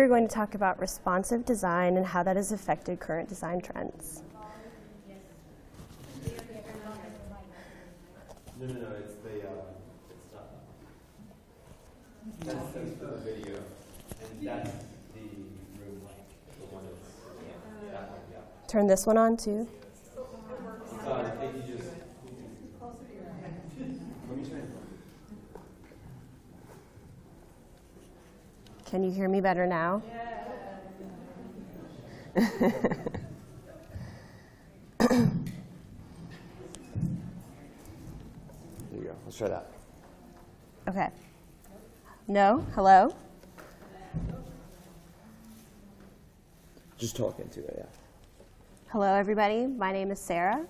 we're going to talk about responsive design and how that has affected current design trends. No, no, no, it's the, uh, it's not. That's, that's for the video, and that's the room light, the one that's, yeah, that one, yeah. Turn this one on too I think you just. Let me try. Can you hear me better now? There you go, let's try that. Okay. No? Hello? Just talk into it, yeah. Hello, everybody. My name is Sarah.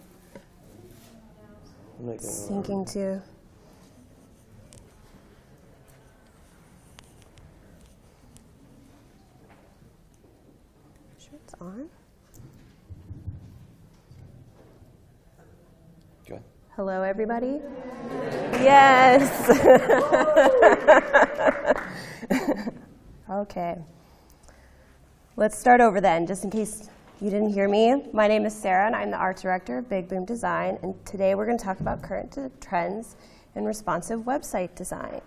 Uh, Syncing to. On. Go ahead. Hello, everybody. Yes. okay. Let's start over then, just in case you didn't hear me. My name is Sarah, and I'm the art director of Big Boom Design. And today we're going to talk about current trends in responsive website design.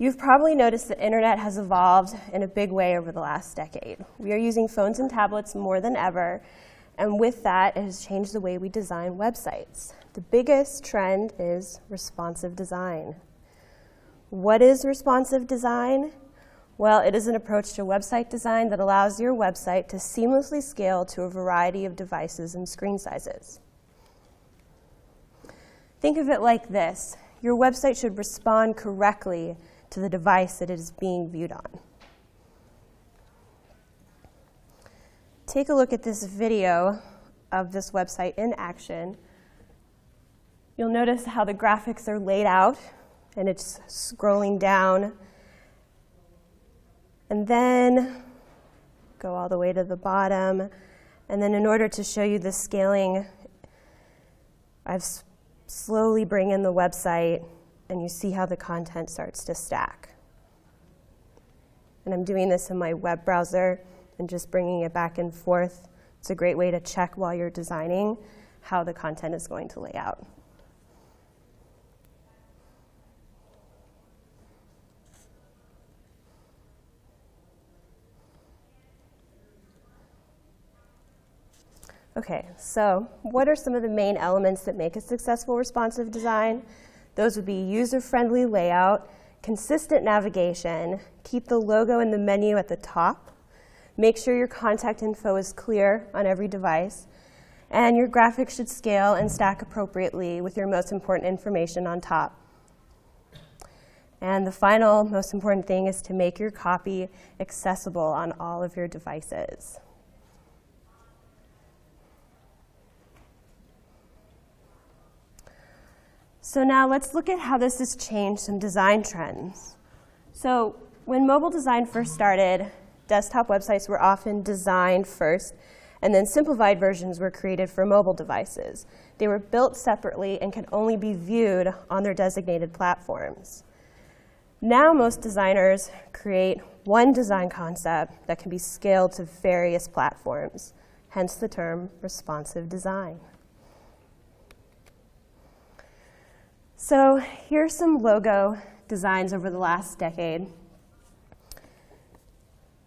You've probably noticed the internet has evolved in a big way over the last decade. We are using phones and tablets more than ever, and with that, it has changed the way we design websites. The biggest trend is responsive design. What is responsive design? Well, it is an approach to website design that allows your website to seamlessly scale to a variety of devices and screen sizes. Think of it like this your website should respond correctly to the device that it is being viewed on. Take a look at this video of this website in action. You'll notice how the graphics are laid out and it's scrolling down. And then go all the way to the bottom. And then in order to show you the scaling, I've slowly bring in the website and you see how the content starts to stack. And I'm doing this in my web browser and just bringing it back and forth. It's a great way to check while you're designing how the content is going to lay out. Okay, so what are some of the main elements that make a successful responsive design? Those would be user-friendly layout, consistent navigation, keep the logo and the menu at the top, make sure your contact info is clear on every device, and your graphics should scale and stack appropriately with your most important information on top. And the final, most important thing is to make your copy accessible on all of your devices. So now let's look at how this has changed some design trends. So when mobile design first started, desktop websites were often designed first, and then simplified versions were created for mobile devices. They were built separately and could only be viewed on their designated platforms. Now most designers create one design concept that can be scaled to various platforms, hence the term responsive design. So here's some logo designs over the last decade.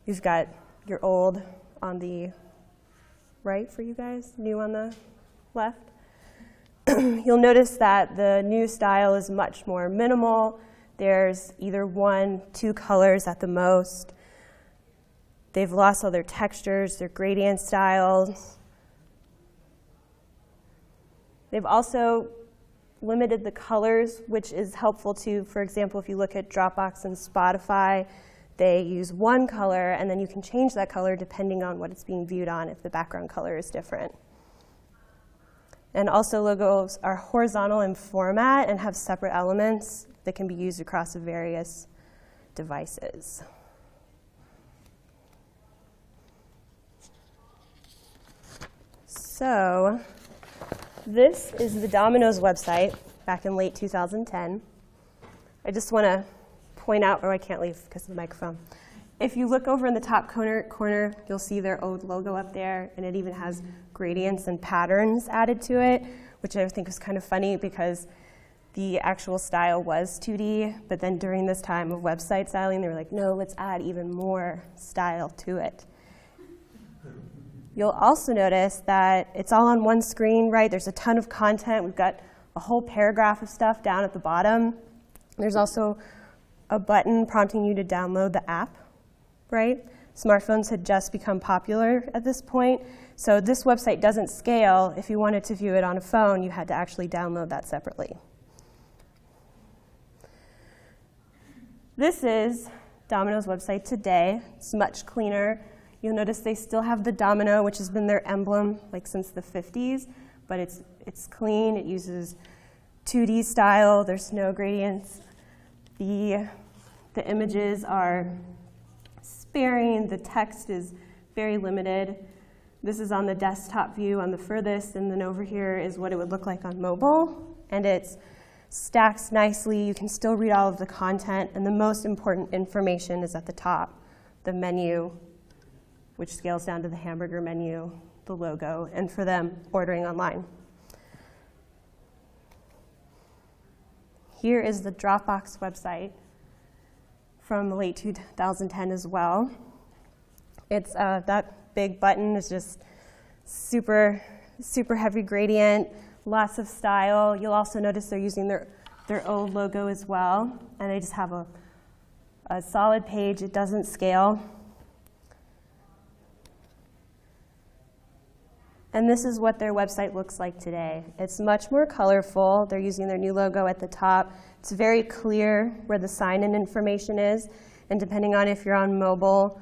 You've got your old on the right for you guys, new on the left. You'll notice that the new style is much more minimal. There's either one, two colors at the most. They've lost all their textures, their gradient styles. They've also limited the colors, which is helpful to, for example, if you look at Dropbox and Spotify, they use one color, and then you can change that color depending on what it's being viewed on if the background color is different. And also, logos are horizontal in format and have separate elements that can be used across various devices. So, this is the Domino's website back in late 2010. I just want to point out, or I can't leave because of the microphone. if you look over in the top corner, corner, you'll see their old logo up there, and it even has gradients and patterns added to it, which I think is kind of funny because the actual style was 2D, but then during this time of website styling, they were like, no, let's add even more style to it. You'll also notice that it's all on one screen, right? There's a ton of content. We've got a whole paragraph of stuff down at the bottom. There's also a button prompting you to download the app, right? Smartphones had just become popular at this point, so this website doesn't scale. If you wanted to view it on a phone, you had to actually download that separately. This is Domino's website today. It's much cleaner. You'll notice they still have the domino, which has been their emblem like since the 50s, but it's, it's clean. It uses 2D style. There's no gradients. The, the images are sparing. The text is very limited. This is on the desktop view on the furthest, and then over here is what it would look like on mobile. And it stacks nicely. You can still read all of the content, and the most important information is at the top, the menu, which scales down to the hamburger menu, the logo, and for them, ordering online. Here is the Dropbox website from late 2010 as well. It's uh, that big button is just super, super heavy gradient, lots of style. You'll also notice they're using their, their old logo as well, and they just have a, a solid page. It doesn't scale. And this is what their website looks like today. It's much more colorful. They're using their new logo at the top. It's very clear where the sign-in information is. And depending on if you're on mobile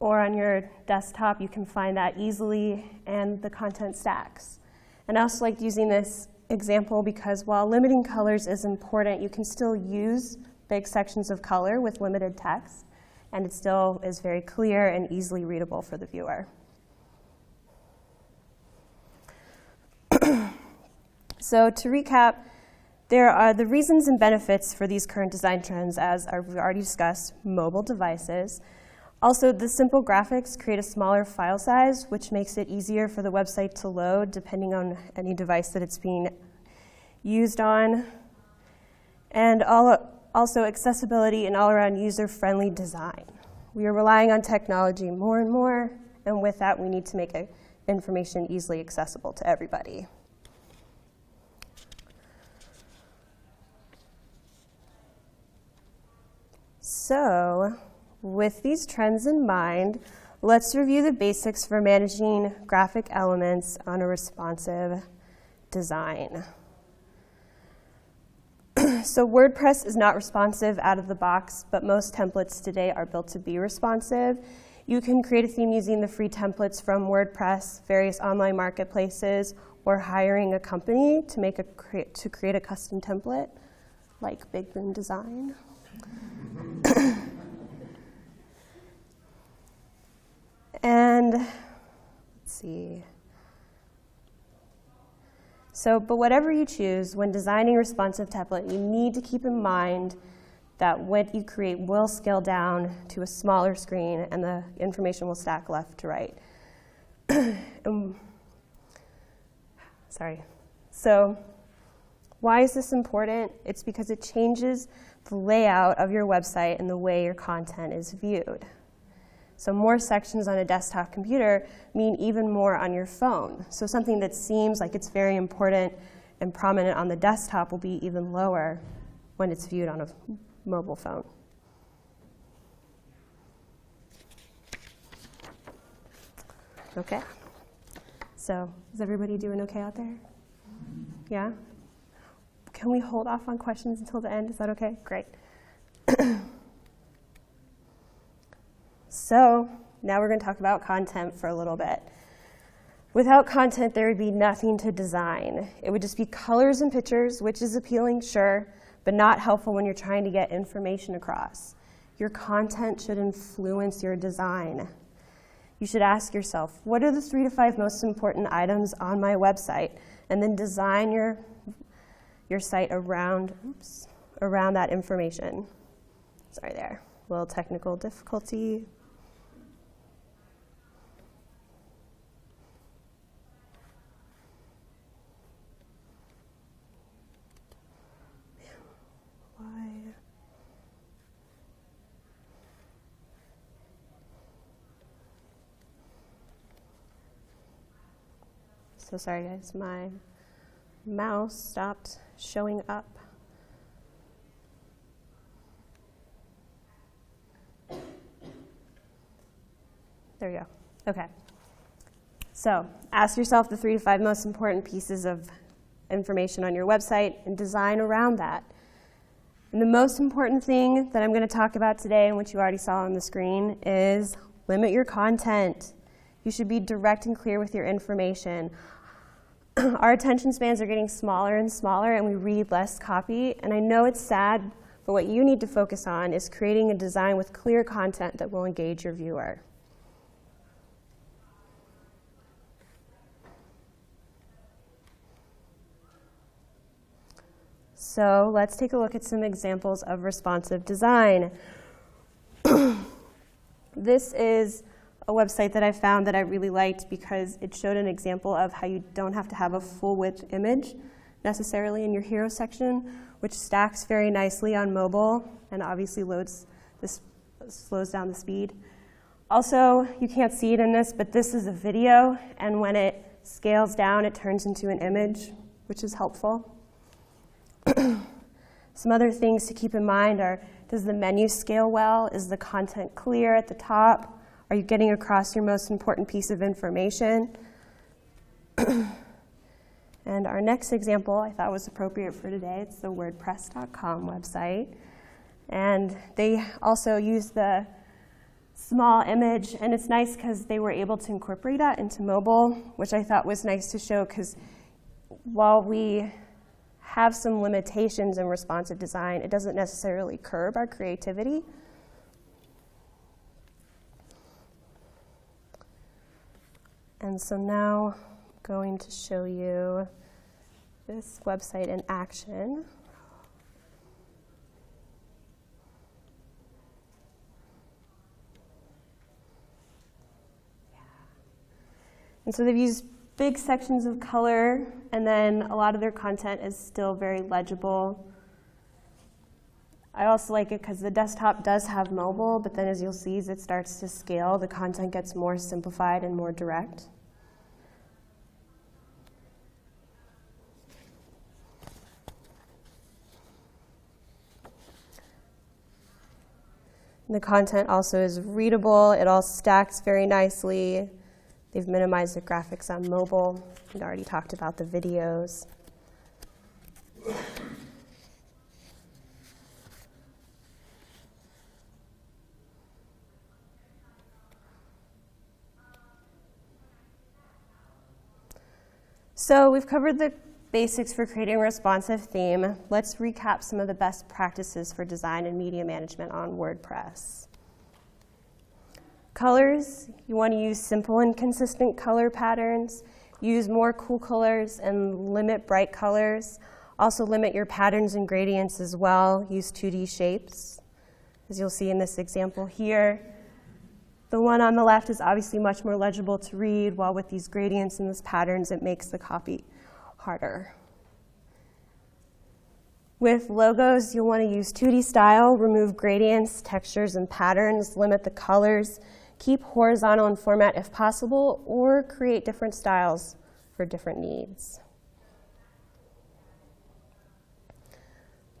or on your desktop, you can find that easily, and the content stacks. And I also like using this example because while limiting colors is important, you can still use big sections of color with limited text, and it still is very clear and easily readable for the viewer. So to recap, there are the reasons and benefits for these current design trends as we've already discussed, mobile devices, also, the simple graphics create a smaller file size, which makes it easier for the website to load depending on any device that it's being used on. And all, also accessibility and all-around user-friendly design. We are relying on technology more and more, and with that, we need to make uh, information easily accessible to everybody. So, with these trends in mind, let's review the basics for managing graphic elements on a responsive design. so WordPress is not responsive out of the box, but most templates today are built to be responsive. You can create a theme using the free templates from WordPress, various online marketplaces, or hiring a company to, make a cre to create a custom template, like Big Boom Design. And let's see. So, but whatever you choose, when designing responsive template, you need to keep in mind that what you create will scale down to a smaller screen and the information will stack left to right. um, sorry. So, why is this important? It's because it changes the layout of your website and the way your content is viewed. So more sections on a desktop computer mean even more on your phone. So something that seems like it's very important and prominent on the desktop will be even lower when it's viewed on a mobile phone. Okay. So is everybody doing okay out there? Yeah? Can we hold off on questions until the end? Is that okay? Great. So now we're going to talk about content for a little bit. Without content, there would be nothing to design. It would just be colors and pictures, which is appealing, sure, but not helpful when you're trying to get information across. Your content should influence your design. You should ask yourself, what are the three to five most important items on my website? And then design your, your site around, oops, around that information. Sorry there. a little technical difficulty. So sorry, guys. My mouse stopped showing up. There you go. Okay. So ask yourself the three to five most important pieces of information on your website and design around that. And the most important thing that I'm going to talk about today, and which you already saw on the screen, is limit your content. You should be direct and clear with your information. Our attention spans are getting smaller and smaller, and we read less copy. And I know it's sad, but what you need to focus on is creating a design with clear content that will engage your viewer. So let's take a look at some examples of responsive design. this is a website that I found that I really liked because it showed an example of how you don't have to have a full width image necessarily in your hero section, which stacks very nicely on mobile and obviously loads this slows down the speed. Also, you can't see it in this, but this is a video, and when it scales down, it turns into an image, which is helpful. Some other things to keep in mind are, does the menu scale well? Is the content clear at the top? Are you getting across your most important piece of information? and our next example I thought was appropriate for today. It's the WordPress.com website. And they also use the small image, and it's nice because they were able to incorporate that into mobile, which I thought was nice to show because while we have some limitations in responsive design. It doesn't necessarily curb our creativity. And so now I'm going to show you this website in action. And so they've used big sections of color, and then a lot of their content is still very legible. I also like it because the desktop does have mobile, but then as you'll see, as it starts to scale, the content gets more simplified and more direct. The content also is readable. It all stacks very nicely. They've minimized the graphics on mobile. We already talked about the videos. So we've covered the basics for creating a responsive theme. Let's recap some of the best practices for design and media management on WordPress. Colors, you want to use simple and consistent color patterns. Use more cool colors and limit bright colors. Also limit your patterns and gradients as well. Use 2D shapes, as you'll see in this example here. The one on the left is obviously much more legible to read, while with these gradients and these patterns, it makes the copy harder. With logos, you'll want to use 2D style, remove gradients, textures, and patterns, limit the colors, keep horizontal in format if possible, or create different styles for different needs.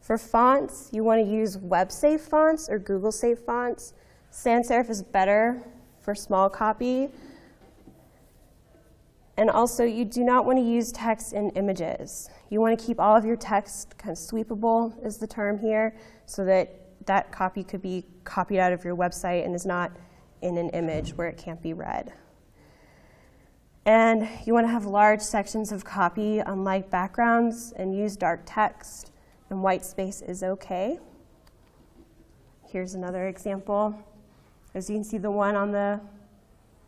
For fonts, you want to use web-safe fonts or Google-safe fonts. Sans serif is better for small copy. And also, you do not want to use text in images. You want to keep all of your text kind of sweepable, is the term here, so that that copy could be copied out of your website and is not in an image where it can't be read. And you want to have large sections of copy on light backgrounds and use dark text, and white space is okay. Here's another example. As you can see, the one on the,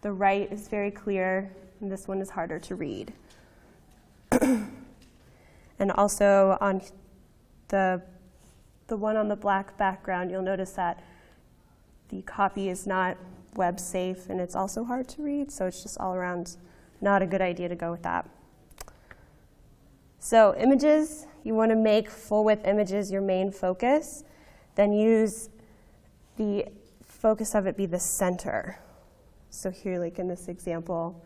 the right is very clear, and this one is harder to read. and also on the, the one on the black background, you'll notice that the copy is not web safe and it's also hard to read, so it's just all around not a good idea to go with that. So, images, you want to make full width images your main focus, then use the focus of it be the center. So, here, like in this example,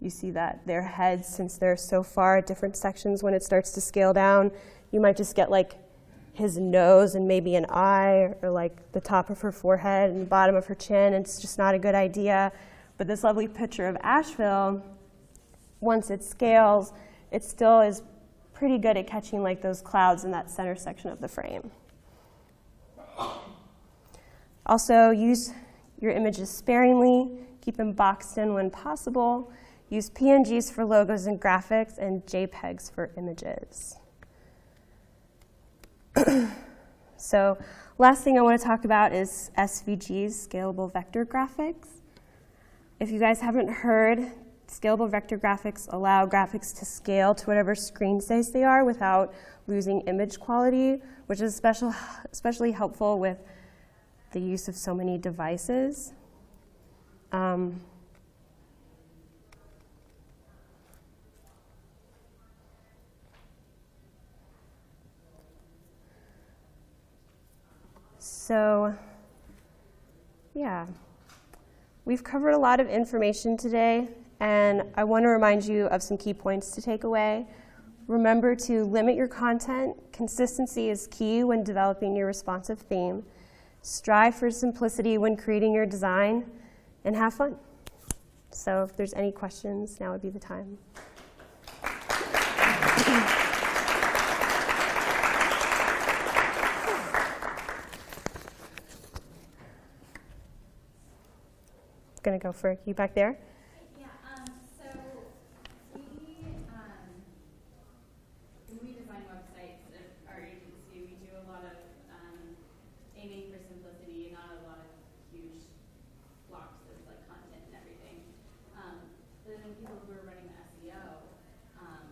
you see that their heads, since they're so far at different sections, when it starts to scale down, you might just get like his nose and maybe an eye, or like the top of her forehead and the bottom of her chin. It's just not a good idea. But this lovely picture of Asheville, once it scales, it still is pretty good at catching like those clouds in that center section of the frame. Also, use your images sparingly, keep them boxed in when possible. Use PNGs for logos and graphics, and JPEGs for images. so last thing I want to talk about is SVGs, scalable vector graphics. If you guys haven't heard, scalable vector graphics allow graphics to scale to whatever screen size they are without losing image quality, which is special, especially helpful with the use of so many devices. Um, So, yeah, we've covered a lot of information today, and I want to remind you of some key points to take away. Remember to limit your content. Consistency is key when developing your responsive theme. Strive for simplicity when creating your design, and have fun. So, if there's any questions, now would be the time. going to go for you back there. Yeah, um, so we, um, when we design websites at our agency, we do a lot of um, aiming for simplicity, not a lot of huge blocks of like content and everything. Um, but then people who are running the SEO um,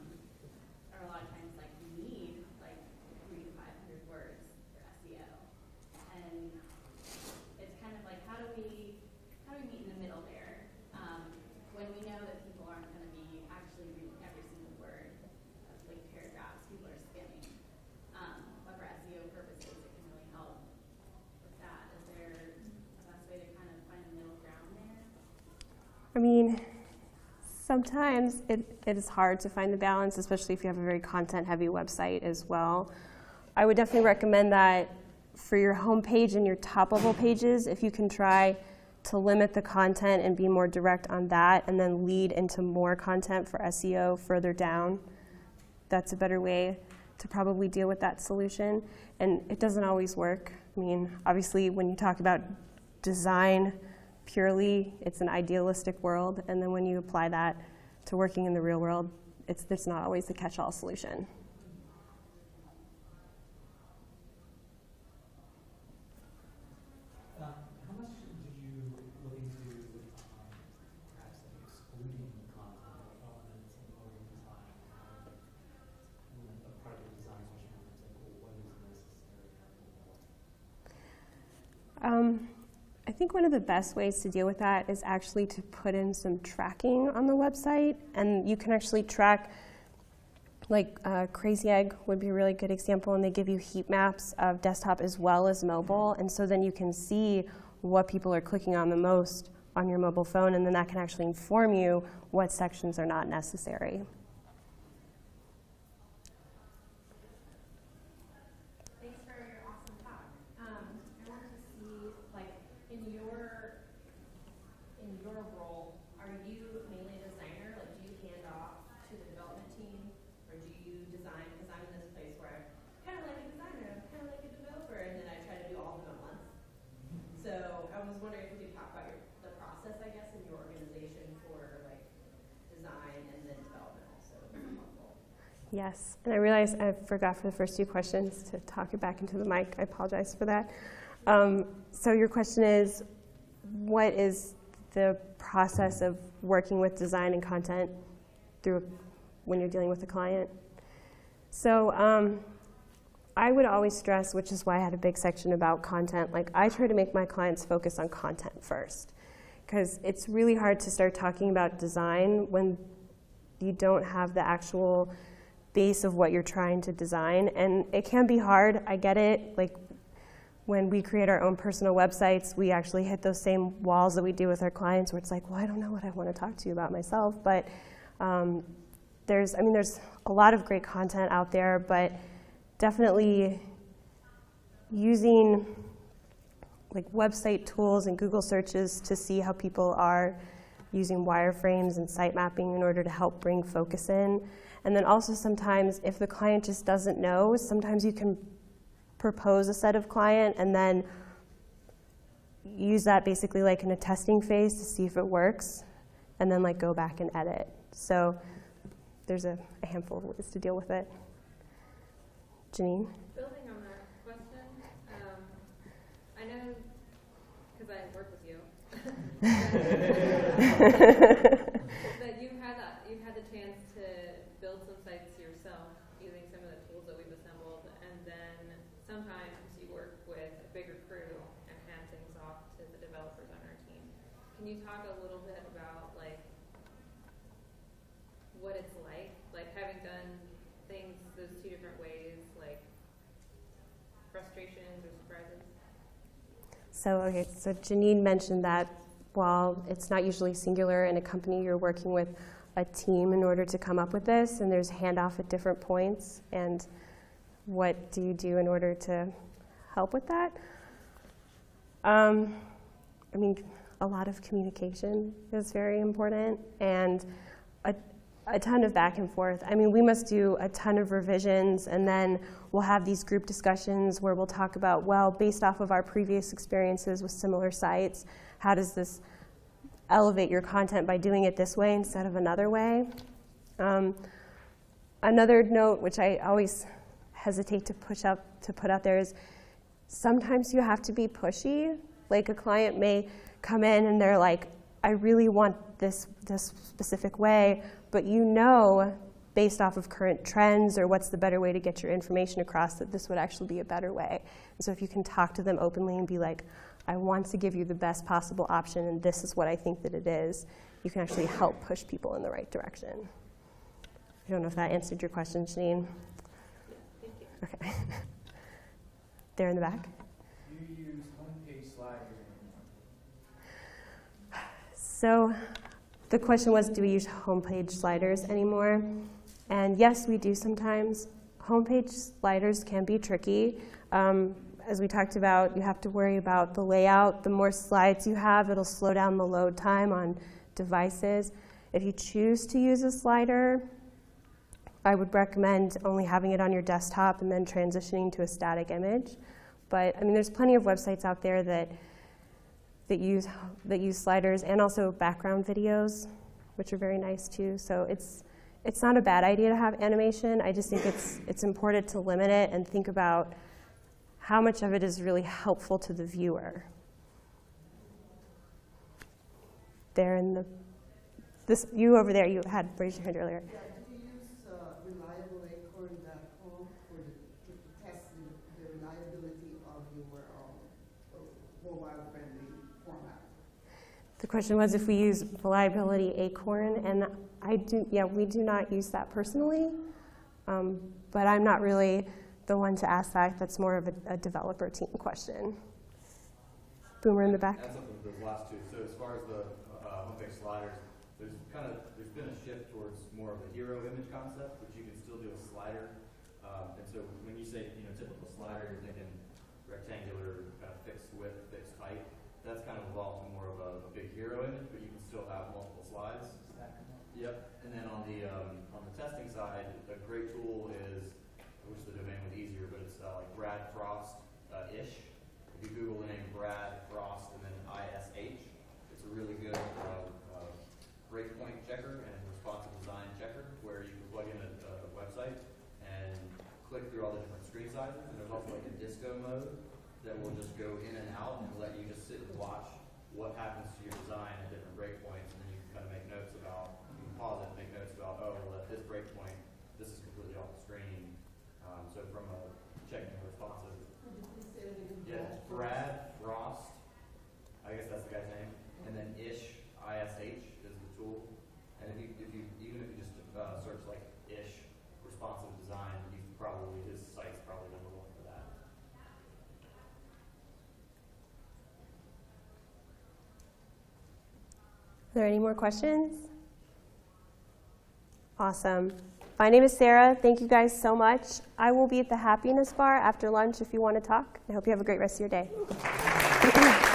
are a lot of times like need like three to five hundred words for SEO, and it's kind of like how do we how do we meet in the middle there um, when we know that people aren't going to be actually reading every single word of like paragraphs people are skimming um, but for SEO purposes it can really help with that is there a best way to kind of find the middle ground there I mean, sometimes it, it is hard to find the balance, especially if you have a very content heavy website as well. I would definitely recommend that for your homepage and your top level pages, if you can try to limit the content and be more direct on that and then lead into more content for SEO further down. That's a better way to probably deal with that solution. And it doesn't always work. I mean, obviously, when you talk about design purely, it's an idealistic world. And then when you apply that to working in the real world, it's, it's not always the catch all solution. Um, I think one of the best ways to deal with that is actually to put in some tracking on the website, and you can actually track. Like uh, Crazy Egg would be a really good example, and they give you heat maps of desktop as well as mobile, and so then you can see what people are clicking on the most on your mobile phone, and then that can actually inform you what sections are not necessary. Yes, and I realize I forgot for the first two questions to talk it back into the mic. I apologize for that. Um, so your question is, what is the process of working with design and content through when you're dealing with a client? So um, I would always stress, which is why I had a big section about content. Like, I try to make my clients focus on content first. Because it's really hard to start talking about design when you don't have the actual base of what you're trying to design. And it can be hard, I get it. Like, when we create our own personal websites, we actually hit those same walls that we do with our clients where it's like, well, I don't know what I want to talk to you about myself. But um, there's, I mean, there's a lot of great content out there, but definitely using like website tools and Google searches to see how people are using wireframes and site mapping in order to help bring focus in. And then also sometimes if the client just doesn't know, sometimes you can propose a set of client and then use that basically like in a testing phase to see if it works and then like go back and edit. So there's a, a handful of ways to deal with it. Janine? Building on that question, um, I know, because I work with you, that you've had that, you've had the chance to build some sites yourself using some of the tools that we've assembled, and then sometimes you work with a bigger crew and hand things off to the developers on our team. Can you talk a little bit about like what it's like, like having done things those two different ways, like frustrations or surprises? So, okay, so Janine mentioned that while it's not usually singular in a company, you're working with a team in order to come up with this, and there's handoff at different points. And what do you do in order to help with that? Um, I mean, a lot of communication is very important, and a, a ton of back and forth. I mean, we must do a ton of revisions, and then we'll have these group discussions where we'll talk about, well, based off of our previous experiences with similar sites, how does this elevate your content by doing it this way instead of another way? Um, another note, which I always hesitate to push up to put out there, is sometimes you have to be pushy. Like a client may come in and they're like, I really want this this specific way, but you know based off of current trends or what's the better way to get your information across that this would actually be a better way. And so if you can talk to them openly and be like, I want to give you the best possible option and this is what I think that it is, you can actually help push people in the right direction. I don't know if that answered your question, Janine. Thank you. Okay. there in the back. Do you use homepage sliders anymore? So the question was, do we use homepage sliders anymore? And yes, we do sometimes. Homepage sliders can be tricky. Um, as we talked about, you have to worry about the layout. The more slides you have, it'll slow down the load time on devices. If you choose to use a slider, I would recommend only having it on your desktop and then transitioning to a static image. But I mean, there's plenty of websites out there that that use that use sliders and also background videos, which are very nice too. So it's it's not a bad idea to have animation. I just think it's it's important to limit it and think about how much of it is really helpful to the viewer. There in the this you over there, you had raised your hand earlier. Yeah, do you use uh, reliableacorn.com for the, to test the, the reliability of your um, mobile-friendly format? The question was if we use reliability acorn, and I do, yeah, we do not use that personally, um, but I'm not really the one to ask that. That's more of a, a developer team question. Boomer in the back. That's something with those last two. So as far as the uh, homepage sliders, there's kind of there's been a shift towards more of a hero image concept, which you can still do a slider. Um, and so when you say you know typical slider, you're thinking rectangular, kind of fixed width, fixed height. That's kind of evolved to more of a, big hero image, but you can still have multiple slides. Yep. And then on the um, on the testing side, a great tool is I wish the domain was easier, but it's uh, like Brad Frost uh, ish. If you Google the name Brad Frost and then ISH, it's a really good uh, uh, breakpoint checker and responsive design checker where you can plug in a, a website and click through all the different screen sizes. And there's also like a disco mode that will just go in and out and let you just sit and watch what happens to your design at different breakpoints, and then you can kind of make notes about, you can pause it and make notes about, oh, well, at this breakpoint, this is completely off the screen. Um, so from a checking responsive. Yeah, Brad there any more questions? Awesome. My name is Sarah. Thank you guys so much. I will be at the Happiness Bar after lunch if you want to talk. I hope you have a great rest of your day.